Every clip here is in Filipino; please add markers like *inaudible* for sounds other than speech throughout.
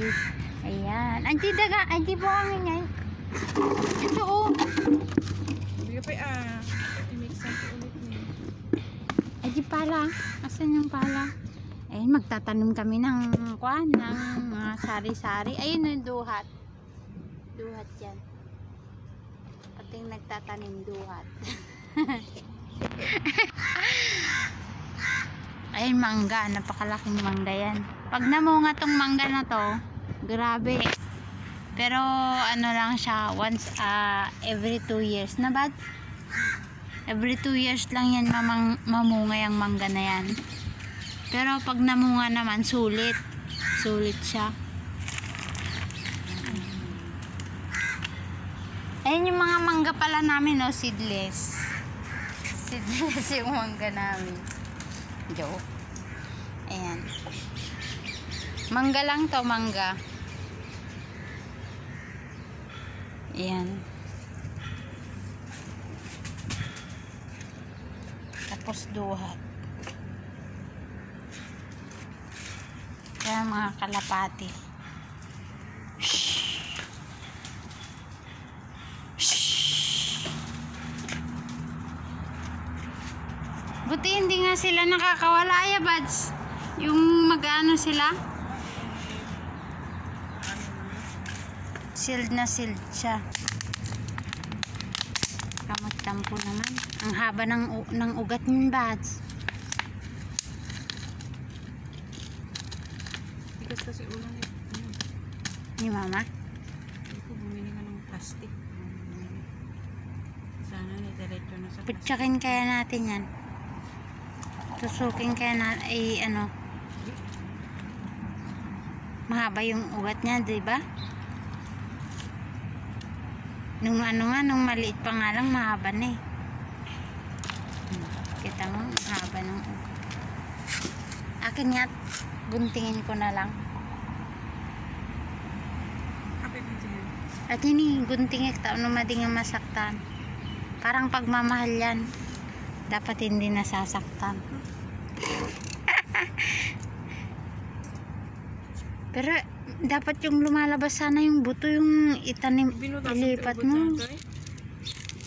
guys. Ayan. Anti daga, anti po ang ingay. Ito oh. Ka pa ah. I-mix natin ulit niya. Anti pala. Asan yung pala? Ayun, magtatanim kami ng kwan, ng mga sari-sari. Ayun yung duhat. Duhat yan. Pating nagtatanim duhat. *laughs* Ayun, mangga. Napakalaking mangga yan. Pag namunga tong mangga na to, grabe. Pero ano lang siya, once uh, every two years na ba? Every two years lang yan mamang, mamunga yung mangga na yan. Pero pag namunga naman, sulit. Sulit siya. Ayun yung mga mangga pala namin, no? Seedless. Seedless *laughs* yung mangga namin. Joke. Ayan. Mangga lang to, mangga. Ayan. Tapos duhat. Kaya mga kalapati. Buti hindi nga sila nakakawala ya buds. Yung mag-ano sila. Sealed na sealed siya. Kamot tampo naman. Ang haba ng, ng ugat ng buds. Bigas kasi ulang eh. Ni mama. Hindi ko bumili ka ng plastic. Sana na diretso na sa plastic. Putsakin kaya natin yan. Tusukin kaya na, ay ano. Mahaba yung ugat niya, di ba? Nung ano nga, nung maliit pa nga lang, mahaba na eh. Kita mo, mahaba ng ugat. Akin nga, guntingin ko na lang. At ini, guntingin ka, ano madi nga masaktan. Parang pagmamahal yan. Dapat hindi nasasaktan. *laughs* Pero dapat yung lumalabas sana yung buto yung itanim Binutasan ilipat mo.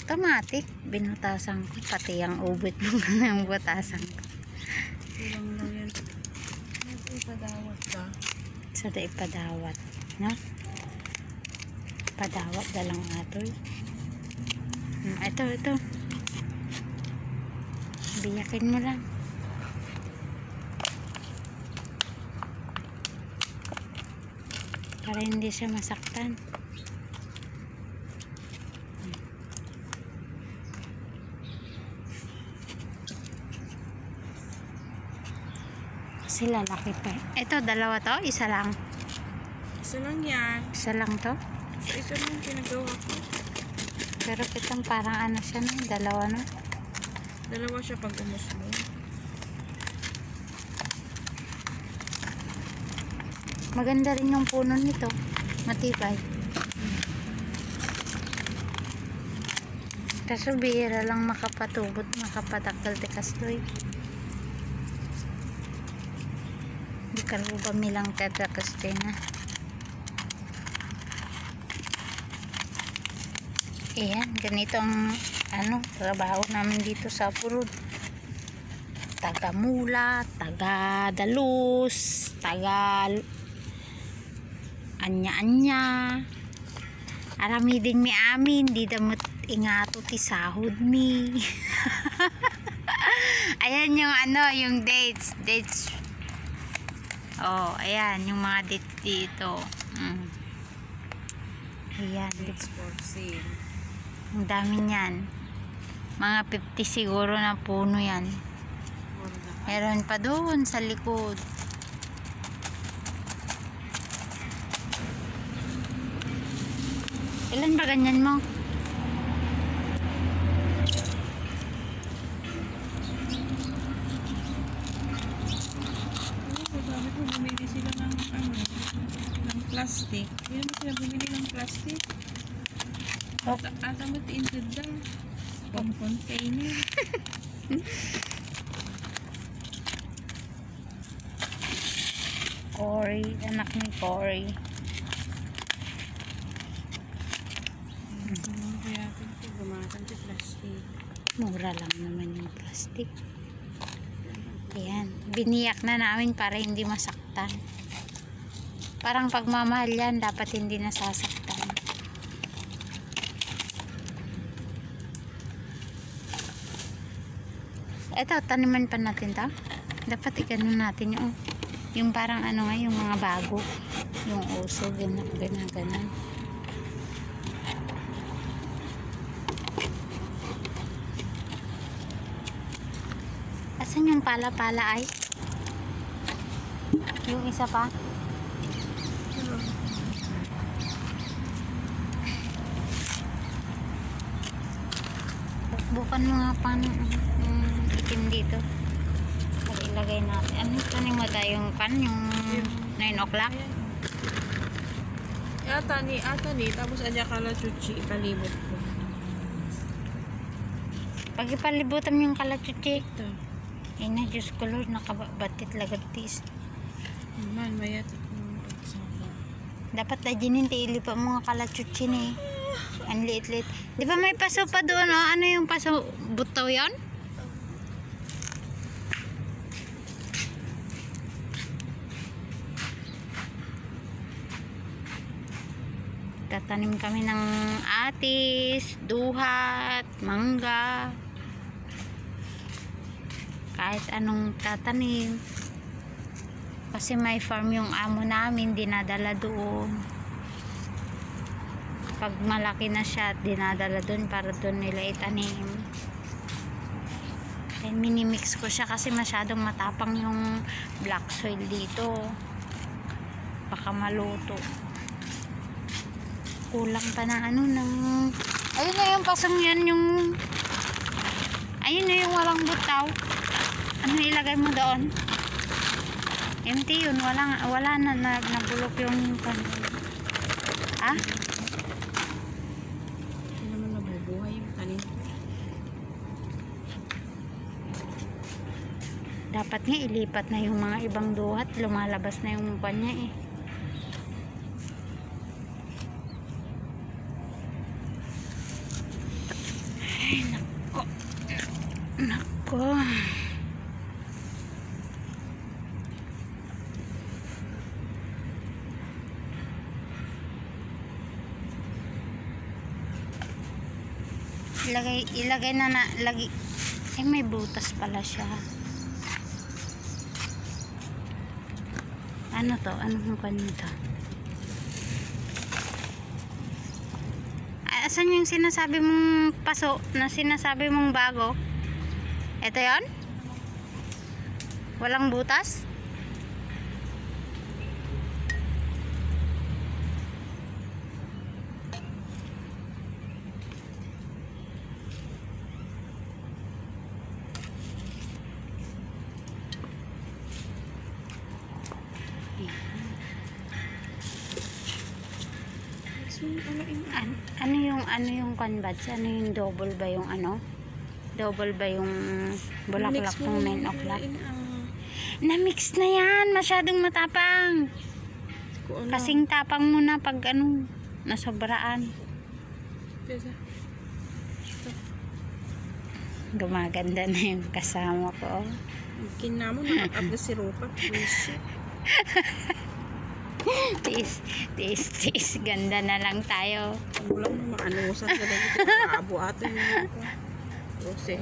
Automatic, binutasan ko. Pati ang ubit mo *laughs* ng butasan ko. Nagpapadawat ka. Sa so, ipadawat. No? Padawat dalang atoy. Hmm, ito, ito. Biyakin mo lang. Para hindi siya masaktan. Kasi lalaki pa. Ito, dalawa to? Isa lang. Isa lang yan. Isa lang to? Sa isa lang pinagawa ko. Pero kitang parang ano siya no? Dalawa na. Dalawa siya pag umuslo. Maganda rin yung puno nito. Matibay. Kaso bihira lang makapatubot, makapatakal ti kastoy. Di ka rin ba milang teta kastoy na. Ayan, ganito ang ano, trabaho namin dito sa Purud. Taga Mula, taga Dalus, taga anya-anya. Arami din mi amin, di damot ingato ti sahod mi. *laughs* ayan yung ano, yung dates, dates. Oh, ayan, yung mga dates dito. Mm. Ayan, Dates for sale. ang dami niyan. Mga 50 siguro na puno yan. Meron pa doon sa likod. Ilan ba ganyan mo? Sabi ko bumili sila ng ano, ng plastic. Hindi naman sila bumili ng plastic. At ata mo tinted lang. Pang container. Cory, anak ni Cory. Hmm, Kaya ito, gumakan sa plastic. Mura lang naman yung plastic. Ayan, biniyak na namin para hindi masaktan. Parang pagmamahal yan, dapat hindi nasasaktan. Ito, taniman pa natin to. Dapat ikano natin yung yung parang ano nga, yung mga bago. Yung uso, ganyan, ganyan, ganyan. Asan yung pala-pala ay? Yung isa pa? Bukan mo nga pa ng yung itim dito. Ilagay natin. Ano tanim mo tayo? Yung pan? Yung 9 o'clock? Ata ni, ata ni, tapos adya kala chuchi, palibot ko. Pag ipalibutan yung kalachuchi. Ito. Ay na, Diyos ko Lord, nakabatit lagatis. Man, mayat. Dapat na gininti ilipa mo nga kalachuchi ni. Ang liit-liit. Di ba may paso pa doon, oh? Ano yung paso? Butaw yon? Tatanim kami ng atis, duhat, mangga. Kahit anong tatanim. Kasi may farm yung amo namin, dinadala doon. Pag malaki na siya, dinadala doon para doon nila itanim. Then minimix ko siya kasi masyadong matapang yung black soil dito. Baka maluto. Kulang pa na ano ng... Ayun na yung pasang yan yung... Ayun na yung walang butaw. Ano ilagay mo doon? Empty yun. Wala, wala na, na nabulok yung... Ah? Hindi naman nabubuhay yung tanim. Dapat nga ilipat na yung mga ibang duhat. Lumalabas na yung mukha niya eh. Ay, nako. Nako. Ilagay, ilagay na na, lagi, eh may butas pala siya. Ano to? Anong kanyo to? Ah, Asan yung sinasabi mong paso na sinasabi mong bago? Ito yon? Walang butas? An- ano yung ano yung convats? Ano yung double ba yung ano? Double ba yung bulaklak ng 9 o'clock? Na-mix na yan. Masyadong matapang. Ano? Kasing tapang mo na pag ano, nasobraan. Gumaganda na yung kasama ko. Kinamo na na si Rupa. *laughs* Tiis, tiis, tiis. Ganda na lang tayo. Ang ulang mo maanusan ka na dito. Maabo yung Rupa. Rose.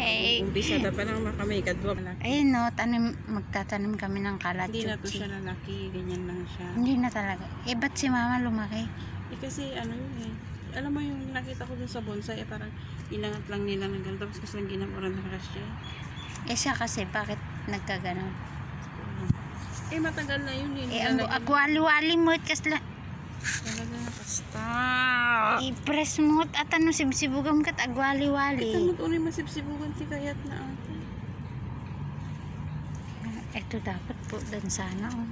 Eh, umpisa na pa nang makamay kadwa na. ayun no, tanim, magtatanim kami ng Hindi na to siya lalaki. Ganyan lang siya. Hindi na talaga. Eh, ba't si mama lumaki? Eh, kasi ano yun eh. Alam mo yung nakita ko dun sa bonsai, eh, parang inangat lang nila ng ganun. Tapos kasi lang ginamuran na kasi. Eh, siya kasi, bakit nagkaganon? Eh, matagal na yun eh. Eh, ang agwali-wali mo, kasla, Talaga na basta. i-press mo, at ano, sibsibugam kat Ito agwali-wali. mo ulit masipsibugan ti kayat na ate. Ito dapat po doon sana, oh.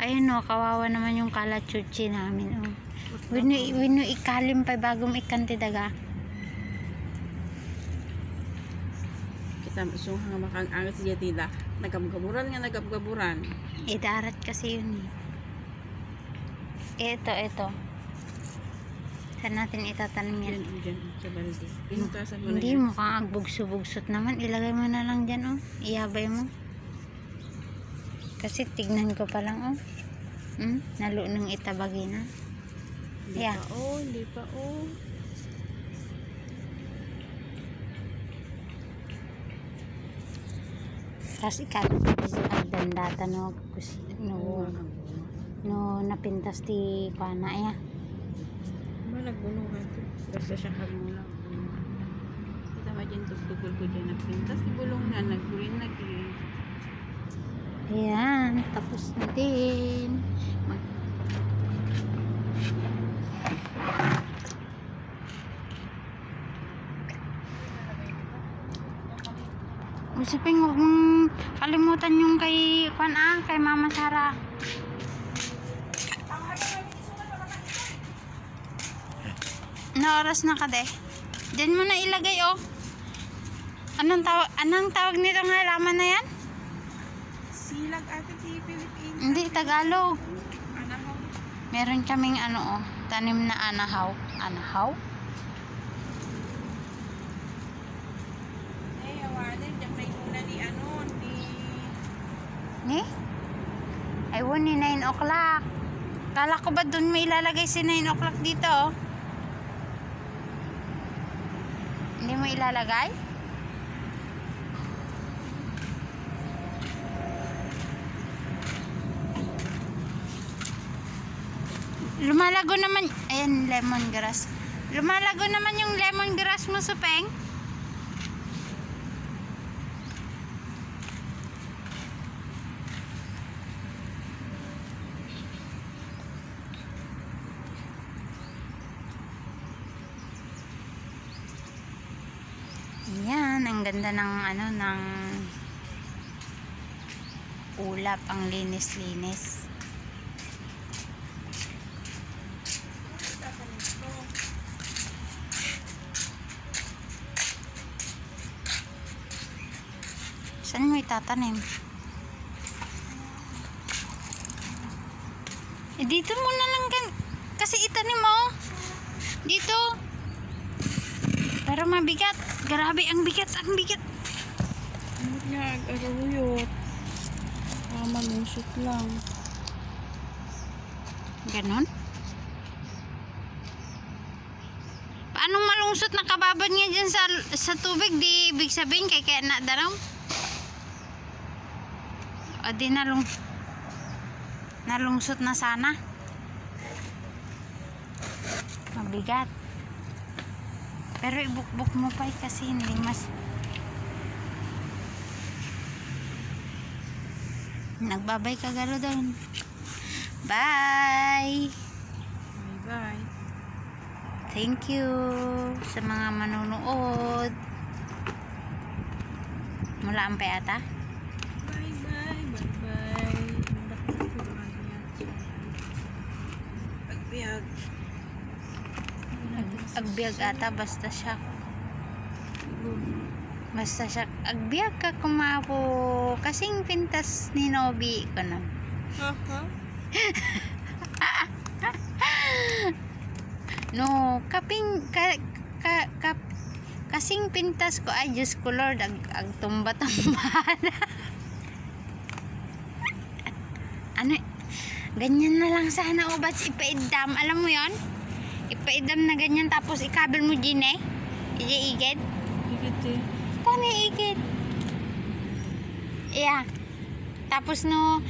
Ayun, oh, kawawa naman yung kalachuchi namin, oh. Wino, wino ikalim pa bagong ikanti daga. Kita mo, so nga makang angat siya tila. Nagabgaburan nga nagabgaburan. Idarat kasi yun eh. Ito, ito. Saan natin itatanim yan? Yan, dyan, sa balde. Pinutasan mo Hindi kang agbugso-bugsot naman. Ilagay mo na lang dyan, oh. Iyabay mo. Kasi tignan ko pa lang, oh. Hmm? Nalo ng itabagi na. Hindi Yeah. pa, oh, hindi pa, oh. Tapos ikat agdandata no, kus- no, no napintas ti kana ya. Ba, nagbulungan to. Basta siya. Kita ba dyan, tugtugol ko dyan nagpintas. Si bulong na, nag-green. Ayan, tapos na din. Mag- Usipin, huwag mong kalimutan yung kay, kwan ah, kay Mama Sara. Na oras na ka de? Diyan mo na ilagay oh. Anong tawag, anong tawag nito ng halaman na yan? Silag ate si Philippines. Hindi, Tagalog. Mo? Meron kaming ano oh, tanim na anahaw. Anahaw? Eh, awanin, dyan may una ni ano, ni... Ni? Ayun ni 9 o'clock. Kala ko ba dun may ilalagay si 9 o'clock dito oh? Hindi mo ilalagay? Lumalago naman, ayan lemongrass. Lumalago naman yung lemongrass mo, Supeng. Ayan, ang ganda ng ano ng ulap, ang linis-linis. Saan mo itatanim? Eh, dito mo na lang gan kasi itanim mo. Dito. Pero mabigat. Grabe, ang bigat, ang bigat. Ano niya, agaruyot. Ah, malusot lang. Ganon. Paano malungsot nakababad nga dyan sa, sa tubig? Di ibig sabihin kay kaya na daraw? O di nalung nalungsot na sana. Mabigat. Pero ibukbuk mo pa eh, kasi hindi mas Nagbabay ka garo doon. Bye! Bye-bye. Thank you sa mga manonood. Mula ang ata. Bye-bye, bye-bye. Pagbiyak. Agbiag ata basta siya. Basta siya. Agbiag ka kumapo. Kasing pintas ni Nobi ko na. Haha. No, kaping ka, ka, ka, kasing pintas ko ay Diyos ko Lord ag, ag tumba ano ganyan na lang sana ubats ipaidam alam mo yon ipaidam na ganyan tapos ikabel mo din eh ije-igid Higit eh. tani igid yeah tapos no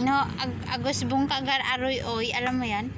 no ag, agos bung kagar aroy oy alam mo yan